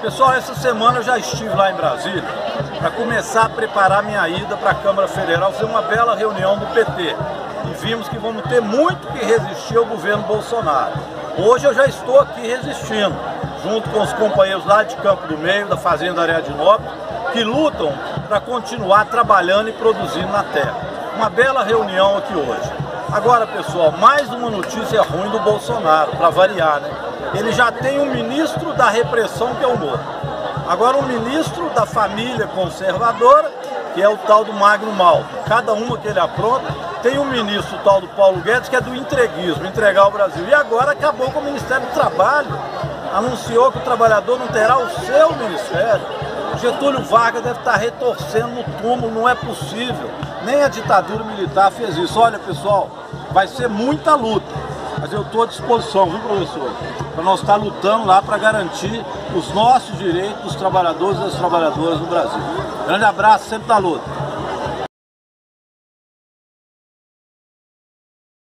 Pessoal, essa semana eu já estive lá em Brasília para começar a preparar minha ida para a Câmara Federal, fazer uma bela reunião do PT. E vimos que vamos ter muito que resistir ao governo Bolsonaro. Hoje eu já estou aqui resistindo, junto com os companheiros lá de Campo do Meio, da Fazenda Ariadinópolis, que lutam para continuar trabalhando e produzindo na terra. Uma bela reunião aqui hoje. Agora, pessoal, mais uma notícia ruim do Bolsonaro, para variar, né? Ele já tem um ministro da repressão que é o Moro. Agora um ministro da família conservadora, que é o tal do Magno Mal. Cada uma que ele apronta, tem um ministro o tal do Paulo Guedes, que é do entreguismo, entregar o Brasil. E agora acabou com o Ministério do Trabalho. Anunciou que o trabalhador não terá o seu ministério. Getúlio Vargas deve estar retorcendo no túmulo, não é possível. Nem a ditadura militar fez isso. Olha, pessoal, vai ser muita luta. Mas eu estou à disposição, viu, professor? Para nós estar lutando lá para garantir os nossos direitos dos trabalhadores e das trabalhadoras no Brasil. Grande abraço, sempre na luta.